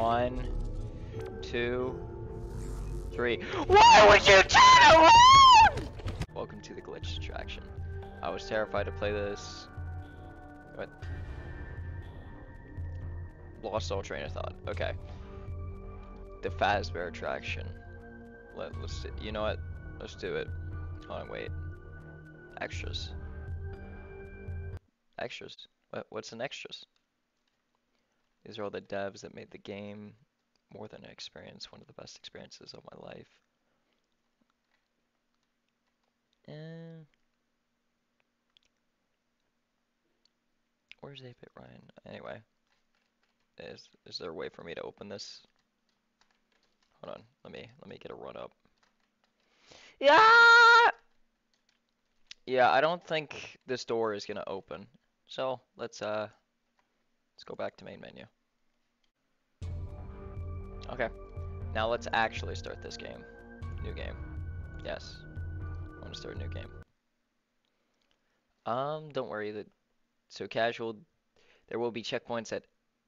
One, two, three. Why would you turn around? Welcome to the glitch attraction. I was terrified to play this. What? Lost all train of thought. Okay. The Fazbear attraction. Let, let's. do- You know what? Let's do it. Hold on, wait. Extras. Extras. What? What's an extras? These are all the devs that made the game more than an experience, one of the best experiences of my life. Eh. Where's 8-Bit Ryan? Anyway, is is there a way for me to open this? Hold on, let me let me get a run up. Yeah. Yeah, I don't think this door is gonna open. So let's uh let's go back to main menu. Okay. Now let's actually start this game. New game. Yes. I want to start a new game. Um, don't worry. That so casual. There will be checkpoints at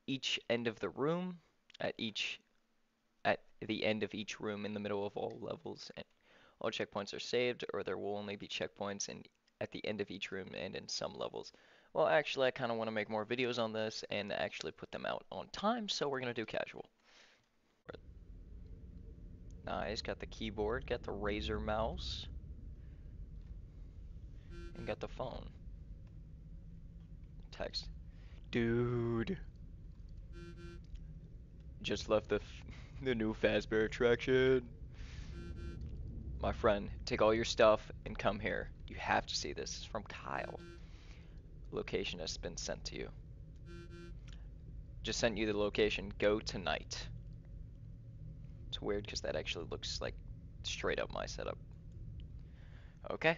each end of the room, at each at the end of each room in the middle of all levels, and all checkpoints are saved, or there will only be checkpoints in at the end of each room and in some levels. Well, actually, I kind of want to make more videos on this and actually put them out on time, so we're gonna do casual. Nice, got the keyboard, got the Razer mouse, and got the phone. Text. Dude. Just left the the new Fazbear attraction. My friend, take all your stuff and come here. You have to see this. It's from Kyle. Location has been sent to you. Just sent you the location. Go tonight. It's weird because that actually looks like straight up my setup. Okay.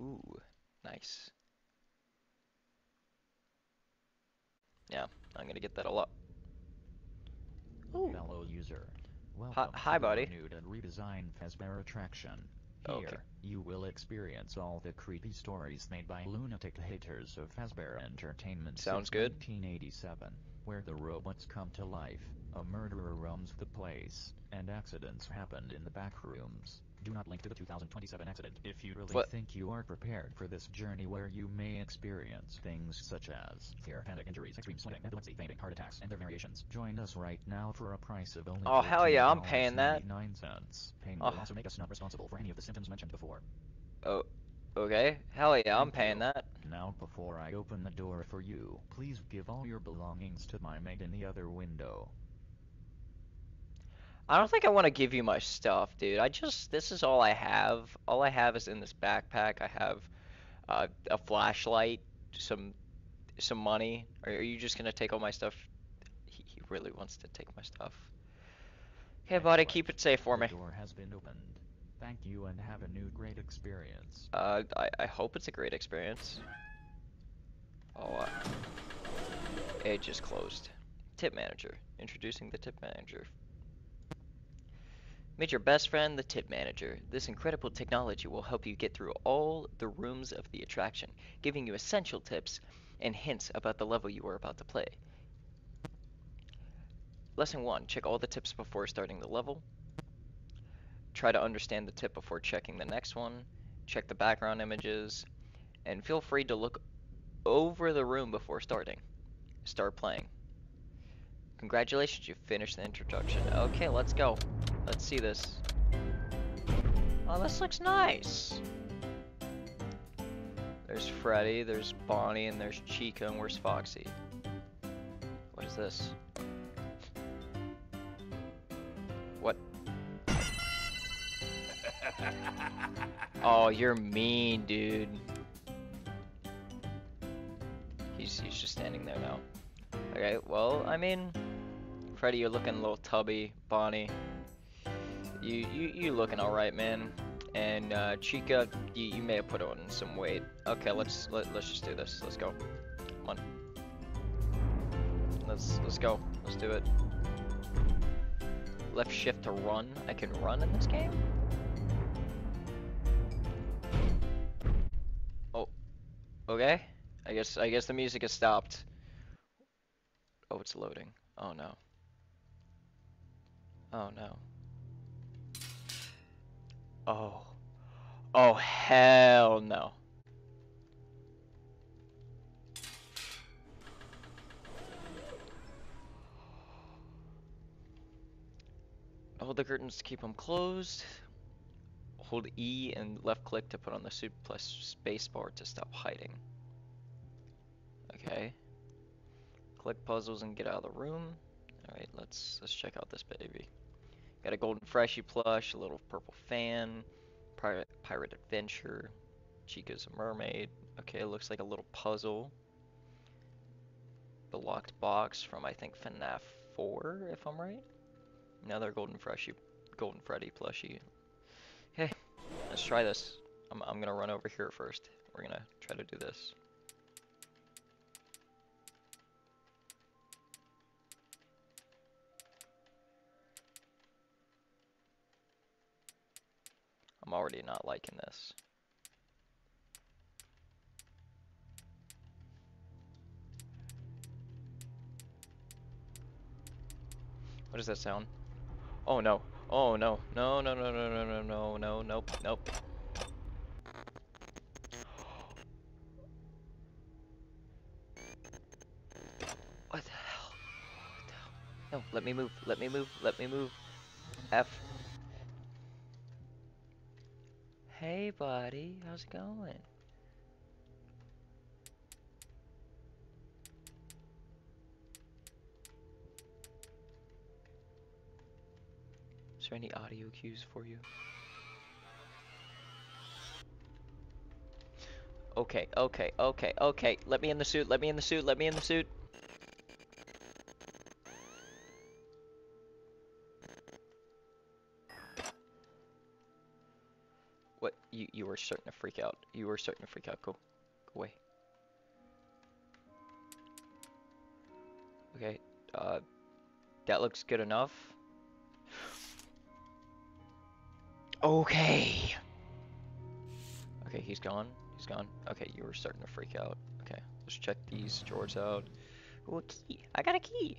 Ooh, nice. Yeah, I'm gonna get that a lot. Ooh. Fellow user, welcome hi, to the buddy. renewed and redesigned Fazbear attraction. Here, Okay. you will experience all the creepy stories made by lunatic haters of Fazbear Entertainment Sounds since good. 1987, where the robots come to life, a murderer roams the place, and accidents happened in the back rooms. Do not link to the 2027 accident if you really What? think you are prepared for this journey where you may experience things such as fear, panic, injuries, extreme sweating, epilepsy, fainting, heart attacks, and their variations. Join us right now for a price of only Oh, hell yeah, I'm paying that. $14.99. Paying Oh. will also make us not responsible for any of the symptoms mentioned before. Oh, okay. Hell yeah, I'm paying that. Now before I open the door for you, please give all your belongings to my maid in the other window. I don't think I want to give you my stuff, dude. I just, this is all I have. All I have is in this backpack. I have uh, a flashlight, some, some money. Are, are you just gonna take all my stuff? He, he really wants to take my stuff. Okay, buddy, keep it safe for The me. door has been opened. Thank you and have a new great experience. Uh, I, I hope it's a great experience. Oh, uh, it just closed. Tip manager. Introducing the tip manager. Meet your best friend, the tip manager. This incredible technology will help you get through all the rooms of the attraction, giving you essential tips and hints about the level you are about to play. Lesson 1. Check all the tips before starting the level. Try to understand the tip before checking the next one. Check the background images. And feel free to look over the room before starting. Start playing. Congratulations, you finished the introduction. Okay, let's go. Let's see this. Oh, this looks nice. There's Freddy, there's Bonnie, and there's Chica, and where's Foxy? What is this? What? Oh, you're mean, dude. He's, he's just standing there now. Okay, well, I mean, Freddy, you're looking a little tubby. Bonnie, you you you looking all right, man. And uh, Chica, you, you may have put on some weight. Okay, let's let, let's just do this. Let's go. Come on. Let's let's go. Let's do it. Left shift to run. I can run in this game. Oh. Okay. I guess I guess the music has stopped. Oh, it's loading. Oh no. Oh no. Oh. Oh hell no. Hold the curtains to keep them closed. Hold E and left click to put on the suit plus spacebar to stop hiding. Okay. Click puzzles and get out of the room. Alright, let's let's check out this baby. Got a golden freshie plush, a little purple fan, pirate pirate adventure, Chica's a mermaid. Okay, looks like a little puzzle. The locked box from I think FNAF 4, if I'm right. Another golden freshie, golden Freddy plushie. Okay, let's try this. I'm I'm gonna run over here first. We're gonna try to do this. I'm already not liking this. What does that sound? Oh no. Oh no. No, no, no, no, no, no, no, no, nope, nope. What the hell? What the hell? No, let me move. Let me move. Let me move. F. Hey, buddy. How's it going? Is there any audio cues for you? Okay, okay, okay, okay. Let me in the suit, let me in the suit, let me in the suit. Were starting to freak out. You were starting to freak out. Go. Go away. Okay, uh, that looks good enough. Okay. Okay, he's gone. He's gone. Okay, you were starting to freak out. Okay, let's check these drawers out. Ooh, a key. I got a key.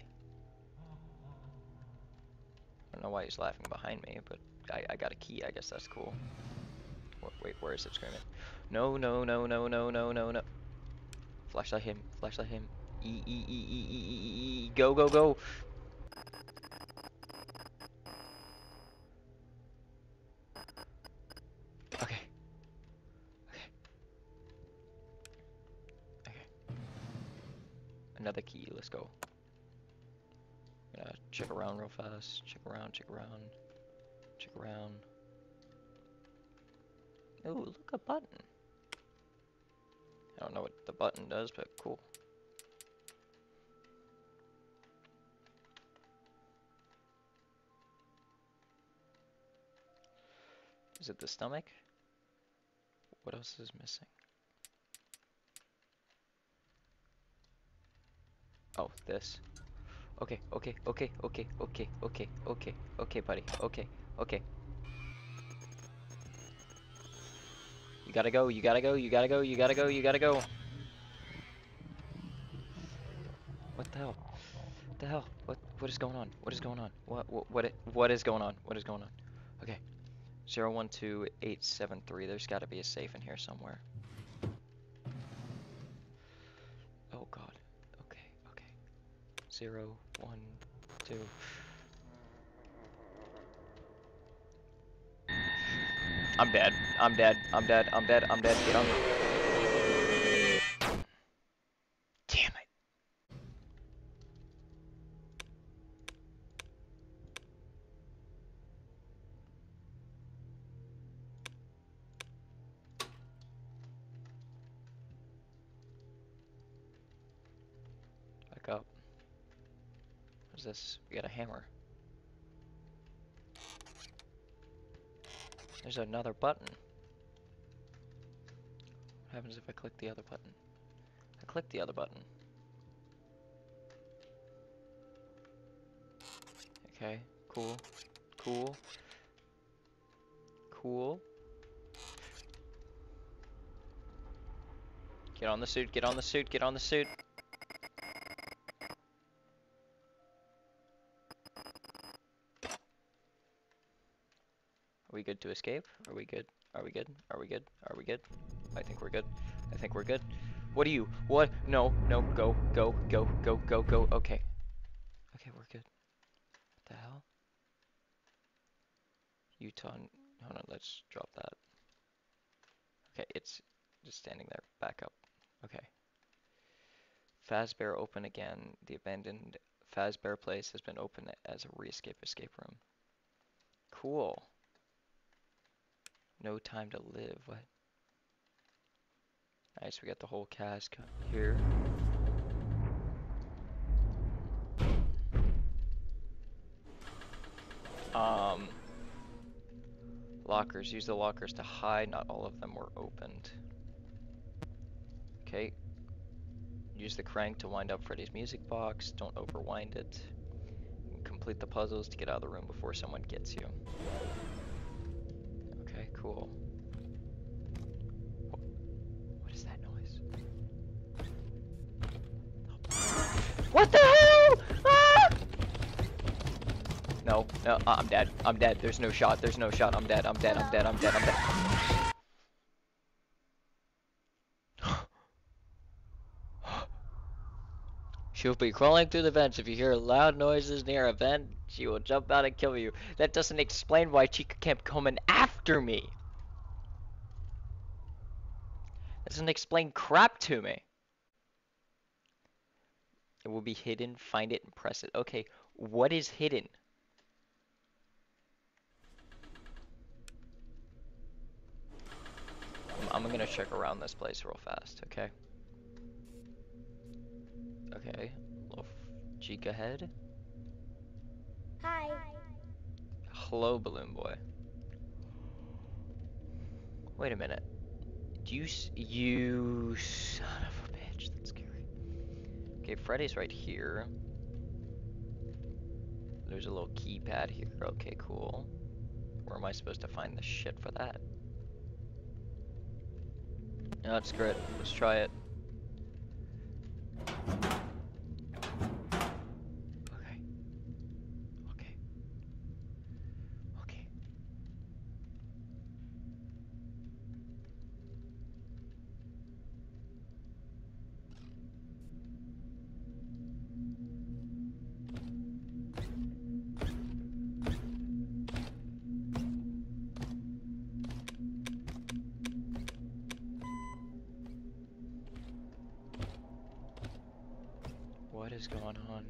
I don't know why he's laughing behind me, but I, I got a key. I guess that's cool. Wait, where is it screaming? No, no, no, no, no, no, no, no. Flashlight him. Flashlight him. E, E, E, E, E, E, E. Go, go, go. Okay. Okay. Okay. Another key. Let's go. Gonna check around real fast. Check around. Check around. Check around. Ooh, look a button. I don't know what the button does, but cool. Is it the stomach? What else is missing? Oh, this. Okay, okay, okay, okay, okay, okay, okay, okay, buddy. Okay, okay. You gotta go, you gotta go, you gotta go, you gotta go, you gotta go. What the hell? What the hell? What what is going on? What is going on? What what what, what is going on? What is going on? Okay. 012873. There's got to be a safe in here somewhere. Oh god. Okay, okay. Zero, one, two. I'm dead. I'm dead. I'm dead. I'm dead. I'm dead. Get on. Damn it. Back up. What's this? We got a hammer. There's another button. What happens if I click the other button? I click the other button. Okay, cool, cool, cool. Get on the suit, get on the suit, get on the suit. We good to escape? Are we good? Are we good? Are we good? Are we good? I think we're good. I think we're good. What do you? What? No, no, go, go, go, go, go, go. Okay. Okay, we're good. What the hell? Utah. Hold on, let's drop that. Okay, it's just standing there. Back up. Okay. Fazbear open again. The abandoned Fazbear place has been opened as a re-escape escape room. Cool. No time to live. What? Nice, we got the whole cask here. Um, lockers. Use the lockers to hide. Not all of them were opened. Okay. Use the crank to wind up Freddy's music box. Don't overwind it. Complete the puzzles to get out of the room before someone gets you. Cool. What is that noise? What the hell? Ah! No, no, uh, I'm dead. I'm dead. There's no shot. There's no shot. I'm dead. I'm dead. I'm dead. I'm dead. I'm dead. She'll be crawling through the vents. If you hear loud noises near a vent, she will jump out and kill you. That doesn't explain why Chica kept coming after me. That doesn't explain crap to me. It will be hidden. Find it and press it. Okay, what is hidden? I'm, I'm gonna check around this place real fast, okay? Okay, little Chica head. Hi. Hello, Balloon Boy. Wait a minute. Do you s- you son of a bitch? That's scary. Okay, Freddy's right here. There's a little keypad here. Okay, cool. Where am I supposed to find the shit for that? Ah, no, that's great. Let's try it. What is going on?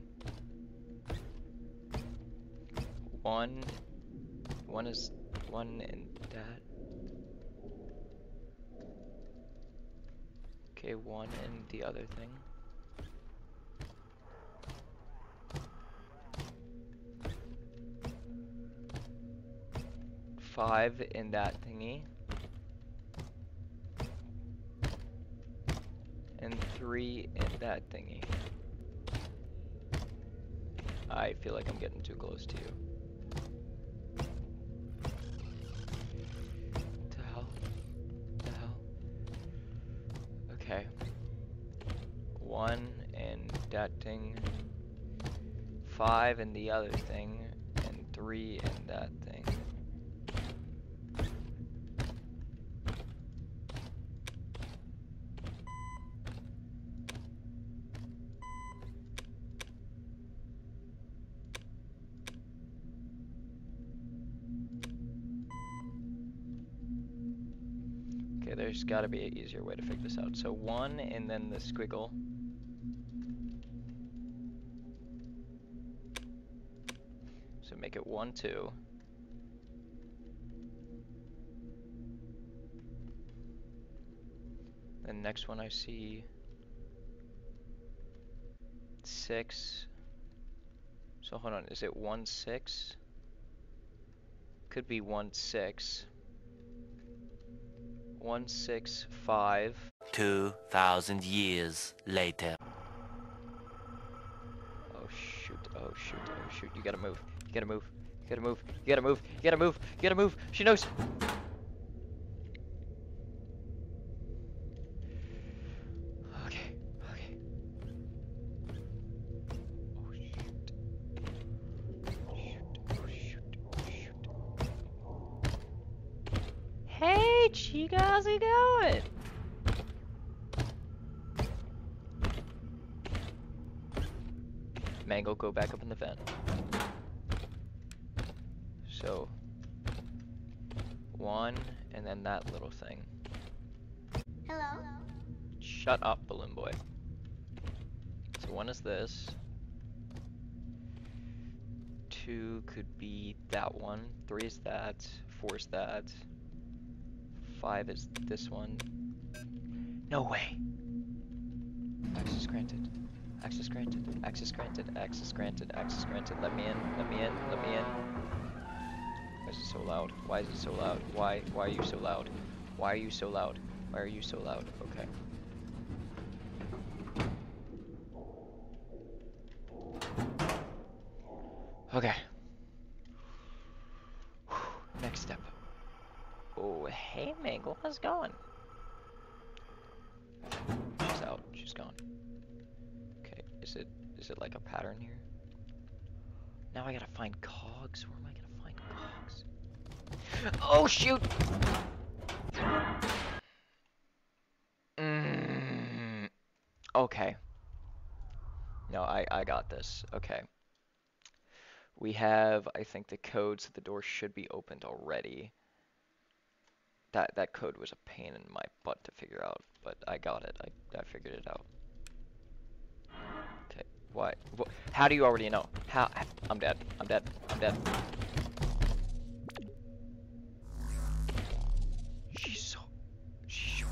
One, one is one and that. Okay, one and the other thing. Five in that thingy. And three in that thingy. I feel like I'm getting too close to you. The hell? The hell? Okay. One and that thing. Five and the other thing. And three and that there's gotta be an easier way to figure this out. So one and then the squiggle. So make it one, two. The next one I see six. So hold on, is it one six? Could be one six. One six five. 2,000 years later. Oh shoot, oh shoot, oh shoot. You gotta move. You gotta move. You gotta move. You gotta move. You gotta move. You gotta move. She knows. Mango, go back up in the vent. So, one, and then that little thing. Hello. Shut up, Balloon Boy. So one is this. Two could be that one. Three is that. Four is that. Five is this one. No way! Access granted. Access granted. Access granted. Access granted. Access granted. Let me in. Let me in. Let me in. Why is it so loud? Why is it so loud? Why? Why are you so loud? Why are you so loud? Why are you so loud? Okay. Okay. Next step. Oh, hey Mangle, how's it going? Is it is it like a pattern here? Now I gotta find cogs. Where am I gonna find cogs? Oh shoot! Mm, okay. No, I I got this. Okay. We have, I think, the code, so the door should be opened already. That that code was a pain in my butt to figure out, but I got it. I, I figured it out. Okay, why? How do you already know? How? I'm dead. I'm dead. I'm dead. She's so... She's short.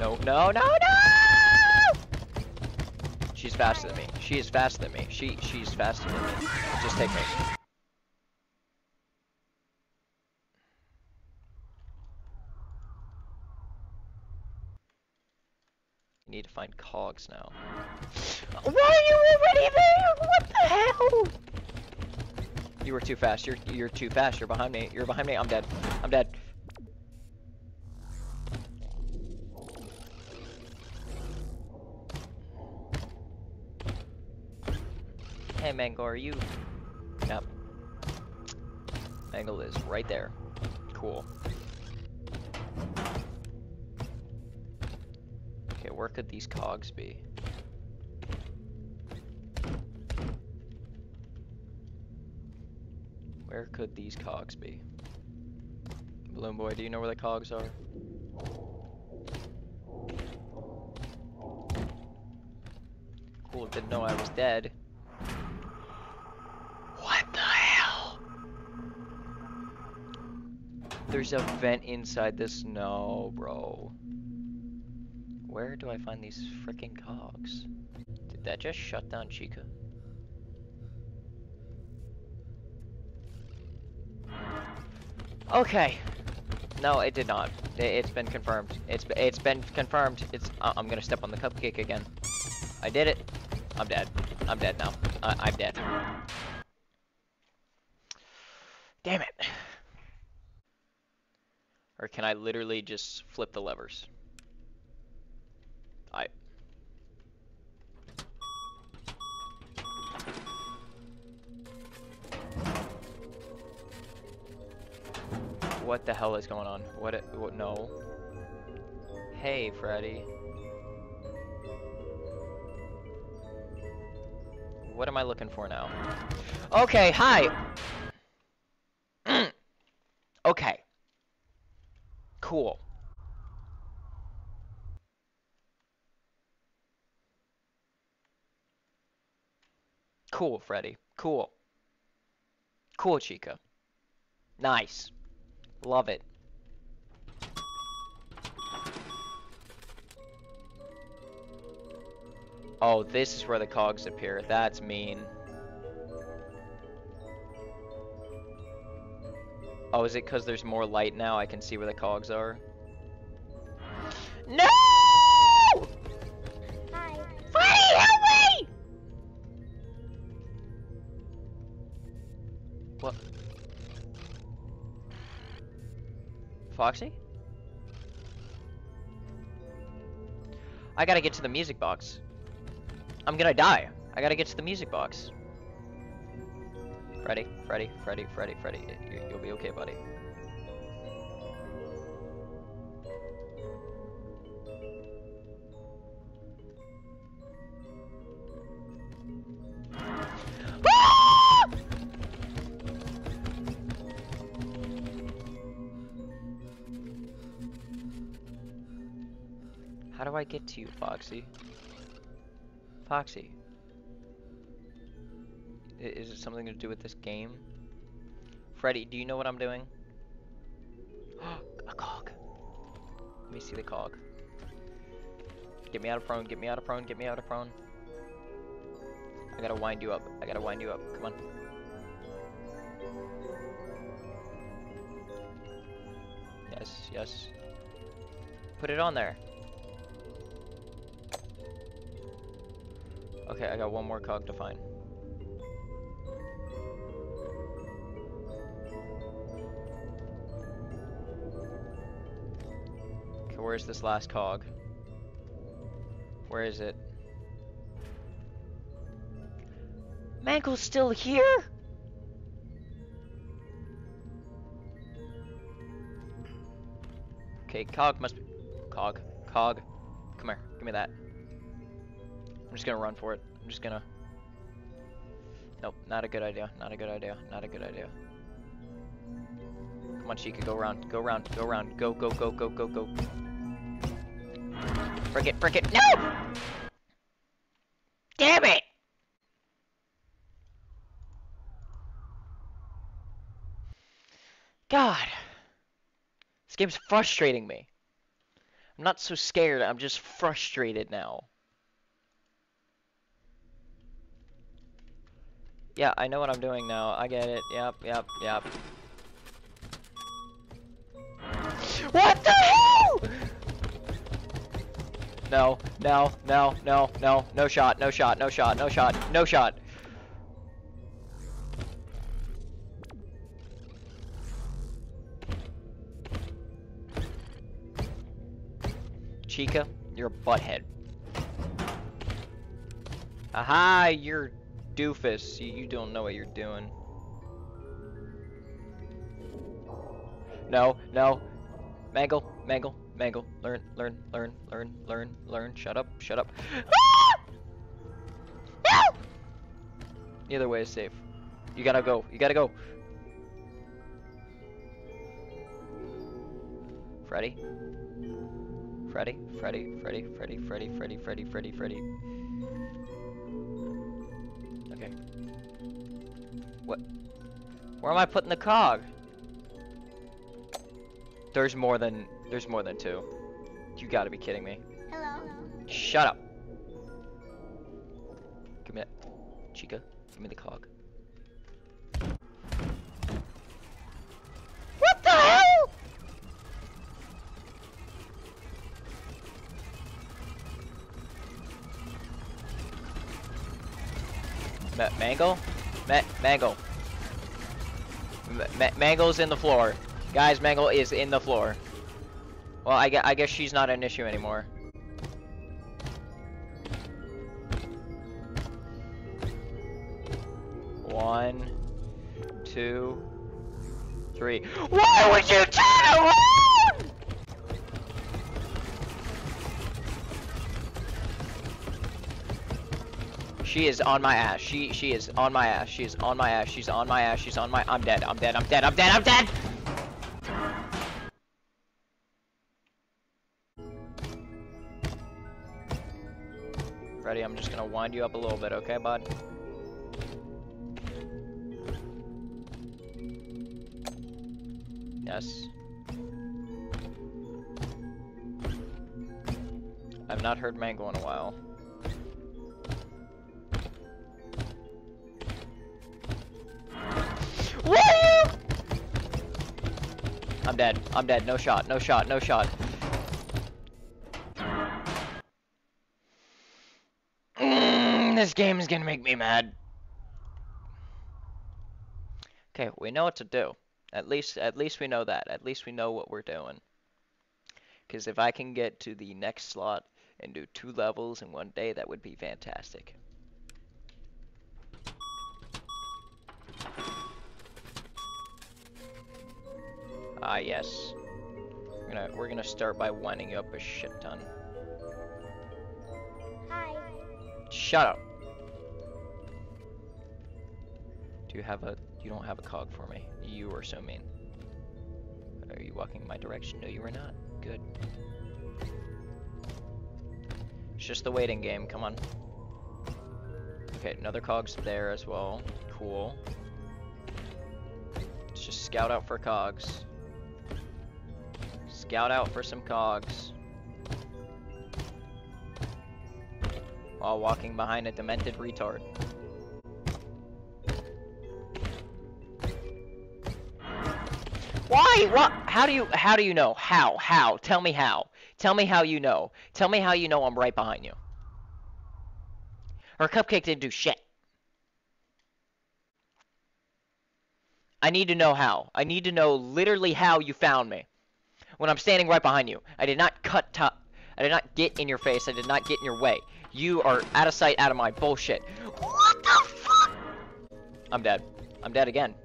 No, no, no, no! She's faster than me. She is faster than me. She, she's faster than me. Just take me. You need to find cogs now. Why are you already there? What the hell? You were too fast. You're you're too fast. You're behind me. You're behind me. I'm dead. I'm dead. Hey Mangle, are you? Yep. Mangle is right there. Cool. Where could these cogs be? Where could these cogs be? Balloon Boy, do you know where the cogs are? Cool, didn't know I was dead. What the hell? There's a vent inside this. No, bro. Where do I find these freaking cogs? Did that just shut down Chica? Okay. No, it did not. It's been confirmed. It's it's been confirmed. It's I- I'm gonna step on the cupcake again. I did it. I'm dead. I'm dead now. I I'm dead. Damn it. Or can I literally just flip the levers? I What the hell is going on? What it, what no. Hey, Freddy. What am I looking for now? Okay, hi. okay. Cool. Cool, Freddy. Cool. Cool, Chica. Nice. Love it. Oh, this is where the cogs appear. That's mean. Oh, is it because there's more light now? I can see where the cogs are. Foxy? I gotta get to the music box. I'm gonna die. I gotta get to the music box. Freddy, Freddy, Freddy, Freddy, Freddy. You'll be okay, buddy. To you, Foxy? Foxy. Is it something to do with this game? Freddy, do you know what I'm doing? a cog. Let me see the cog. Get me out of prone, get me out of prone, get me out of prone. I gotta wind you up. I gotta wind you up. Come on. Yes, yes. Put it on there. Okay, I got one more cog to find. Okay, where's this last cog? Where is it? Mangle's still here? Okay, cog must be... Cog. Cog. Come here. Give me that. I'm just gonna run for it. I'm just gonna... Nope, not a good idea. Not a good idea. Not a good idea. Come on, Chica, go around. Go around. Go around. Go, go, go, go, go, go. Frick it, frick it. No! Damn it! God. This game's frustrating me. I'm not so scared, I'm just frustrated now. Yeah, I know what I'm doing now. I get it. Yep, yep, yep. What the hell? No, no, no, no, no, no shot, no shot, no shot, no shot, no shot. Chica, you're a butthead. Aha, you're doofus. You, you don't know what you're doing. No, no. Mangle, mangle, mangle. Learn, learn, learn, learn, learn, learn. Shut up, shut up. Ah! Either way is safe. You gotta go, you gotta go. Freddy? Freddy, Freddy, Freddy, Freddy, Freddy, Freddy, Freddy, Freddy, Freddy. Okay. What? Where am I putting the cog? There's more than there's more than two. You gotta be kidding me. Hello. Shut up. Give me that. Chica, give me the cog. Ma Mango? Ma Mango. Ma Ma Mango's in the floor. Guys, Mango is in the floor. Well, I, gue I guess she's not an issue anymore. One, two, three. Why would you turn around? She is on my ass. She she is on my ass. She is on my ass. She's on my ass. She's on my. I'm dead. I'm dead. I'm dead. I'm dead. I'm dead. Ready? I'm just gonna wind you up a little bit, okay, bud? Yes. I've not heard Mango in a while. Dead. I'm dead. No shot. No shot. No shot. Mm, this game is gonna make me mad. Okay, we know what to do. At least, at least we know that. At least we know what we're doing. Because if I can get to the next slot and do two levels in one day, that would be fantastic. Ah, yes. We're gonna we're gonna start by winding you up a shit ton. Hi. Shut up. Do you have a you don't have a cog for me. You are so mean. Are you walking my direction? No, you are not. Good. It's just the waiting game. Come on. Okay, another cog's there as well. Cool. Let's just scout out for cogs. Scout out for some cogs. While walking behind a demented retard. Why? What? How do you? How do you know? How? How? Tell me how. Tell me how you know. Tell me how you know I'm right behind you. Her cupcake didn't do shit. I need to know how. I need to know literally how you found me. When I'm standing right behind you. I did not cut top. I did not get in your face. I did not get in your way. You are out of sight, out of mind. Bullshit. What the fuck? I'm dead. I'm dead again.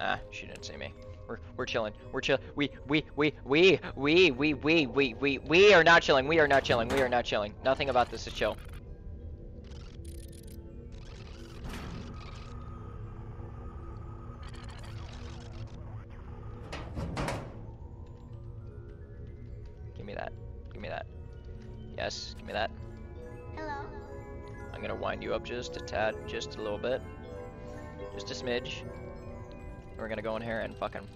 Ah, she didn't see me. We're we're chilling. We're chill. We we we we we we we we we we are not chilling. We are not chilling. We are not chilling. Nothing about this is chill. That. Hello. I'm gonna wind you up just a tad, just a little bit. Just a smidge. We're gonna go in here and fucking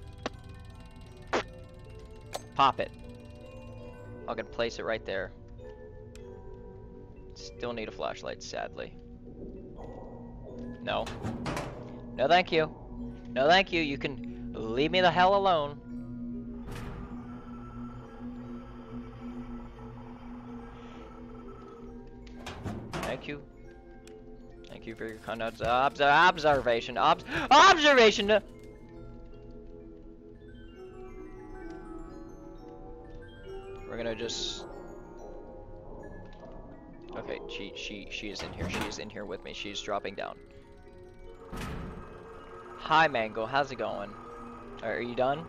pop it. I'm gonna place it right there. Still need a flashlight, sadly. No. No thank you. No thank you, you can leave me the hell alone. Thank you. Thank you for your kind obs obs observation. Obs observation! We're gonna just... Okay, she, she, she is in here. She is in here with me. She's dropping down. Hi, Mango. How's it going? Are you done?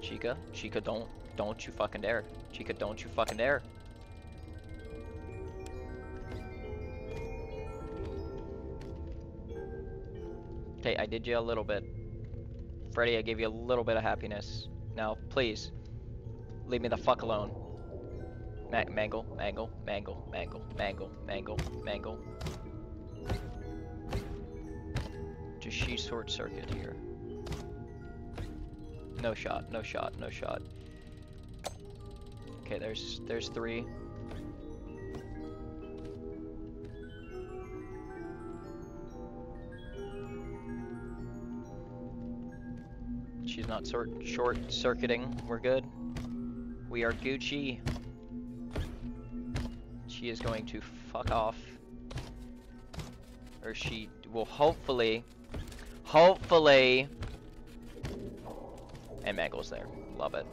Chica? Chica, don't, don't you fucking dare. Chica, don't you fucking dare. Okay, I did you a little bit. Freddy, I gave you a little bit of happiness. Now, please, leave me the fuck alone. Ma mangle, mangle, mangle, mangle, mangle, mangle, mangle. Just she short circuit here. No shot, no shot, no shot. Okay, there's there's three. She's not sort short circuiting. We're good. We are Gucci. She is going to fuck off. Or she will hopefully, hopefully, and Mangle's there. Love it.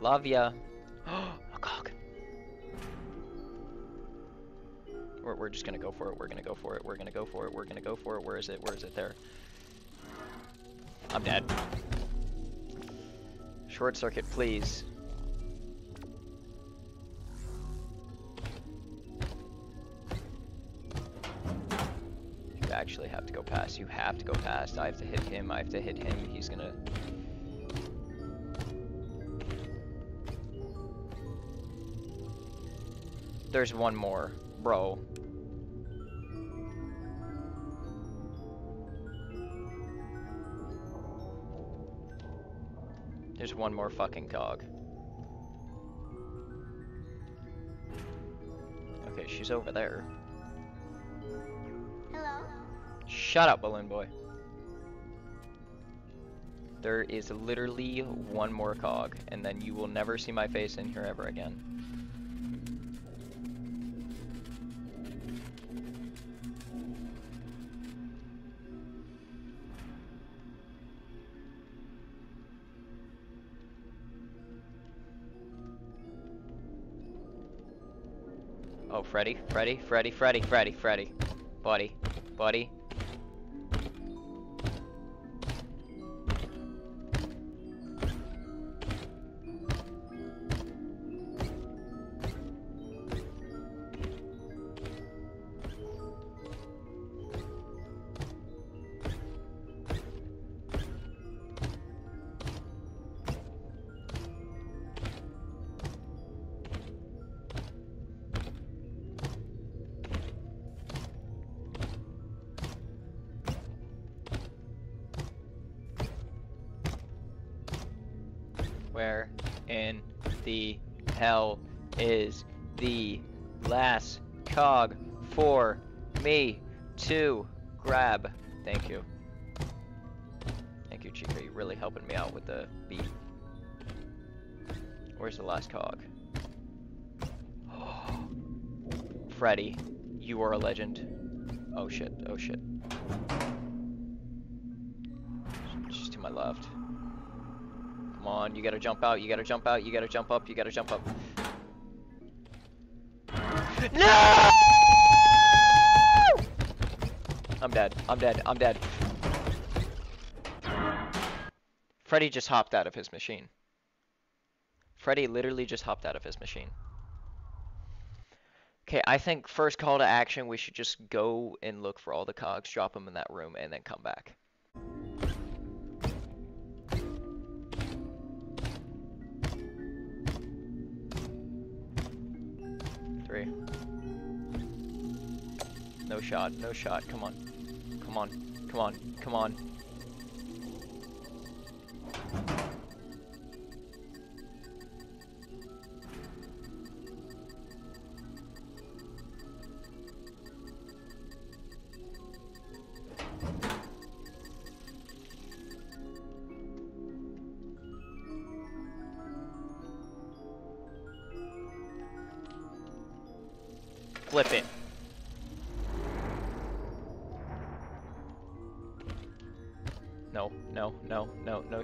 Love ya. a cock. We're, we're just gonna go for it. We're gonna go for it. We're gonna go for it. We're gonna go for it. Where is it? Where is it? There. I'm dead. Short circuit, please. You actually have to go past. You have to go past. I have to hit him. I have to hit him. He's gonna... There's one more, bro. There's one more fucking cog. Okay, she's over there. Hello. Shut up, balloon boy. There is literally one more cog, and then you will never see my face in here ever again. Freddy, Freddy, Freddy, Freddy, Freddy, Freddy. Buddy, buddy. Hell is the last cog for me to grab? Thank you. Thank you, Chica. You're really helping me out with the beat. Where's the last cog? Freddy, you are a legend. Oh shit, oh shit. On, you gotta jump out, you gotta jump out, you gotta jump up, you gotta jump up. No! I'm dead, I'm dead, I'm dead. Freddy just hopped out of his machine. Freddy literally just hopped out of his machine. Okay, I think first call to action, we should just go and look for all the cogs, drop them in that room, and then come back. Shot, no shot, come on. Come on, come on, come on.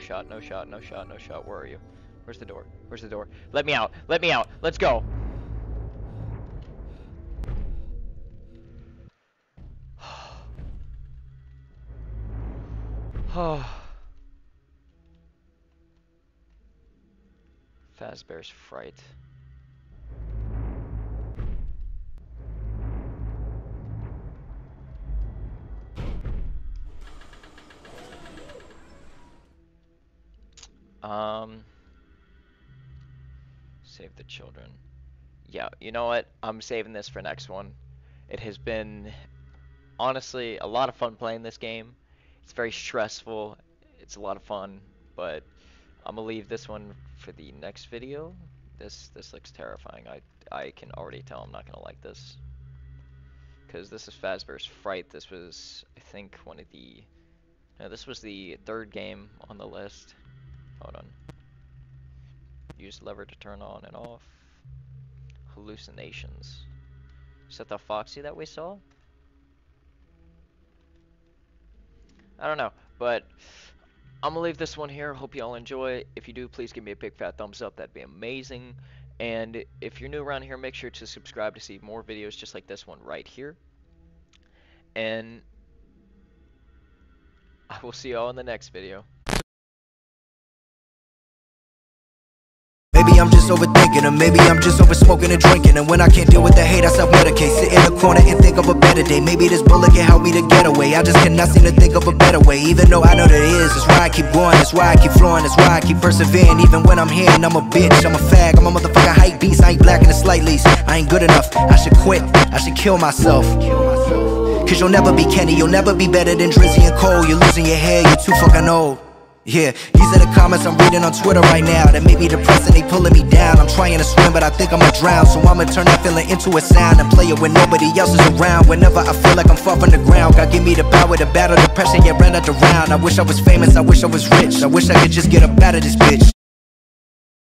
Shot, no shot, no shot, no shot. Where are you? Where's the door? Where's the door? Let me out. Let me out. Let's go. Oh. Fazbear's Fright. Um, save the children. Yeah, you know what? I'm saving this for next one. It has been honestly a lot of fun playing this game. It's very stressful. It's a lot of fun, but I'm gonna leave this one for the next video. This this looks terrifying. I I can already tell I'm not gonna like this. Cause this is Fazbear's Fright. This was I think one of the no, this was the third game on the list. Hold on. Use lever to turn on and off. Hallucinations. Is that the Foxy that we saw? I don't know, but I'm gonna leave this one here. Hope you all enjoy. If you do, please give me a big fat thumbs up. That'd be amazing. And if you're new around here, make sure to subscribe to see more videos just like this one right here. And I will see you all in the next video. Overthinking, or maybe I'm just over smoking and drinking. And when I can't deal with the hate, I self medicate. Sit in the corner and think of a better day. Maybe this bullet can help me to get away. I just cannot seem to think of a better way. Even though I know there is, that's why I keep going, that's why I keep flowing, that's why I keep persevering. Even when I'm here and I'm a bitch, I'm a fag, I'm a motherfucking hype beast. I ain't black in the slight least. I ain't good enough. I should quit, I should kill myself. Cause you'll never be Kenny, you'll never be better than Drizzy and Cole. You're losing your hair, you're too fucking old. Yeah, these are the comments I'm reading on Twitter right now that make me depressed and they pulling me down. I'm trying to swim, but I think I'ma drown. So I'ma turn that feeling into a sound and play it when nobody else is around. Whenever I feel like I'm far from the ground, God give me the power to battle depression, yeah, out the round. I wish I was famous, I wish I was rich. I wish I could just get up out of this bitch.